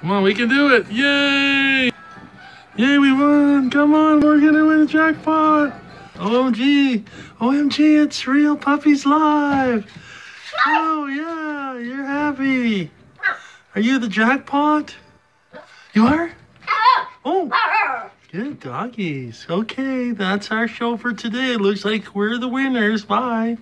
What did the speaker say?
Come on, we can do it. Yay! Yay, we won. Come on, we're going to win the jackpot. OMG. OMG, it's Real Puppies Live. Oh, yeah, you're happy. Are you the jackpot? You are? Oh, good doggies. Okay, that's our show for today. It Looks like we're the winners. Bye.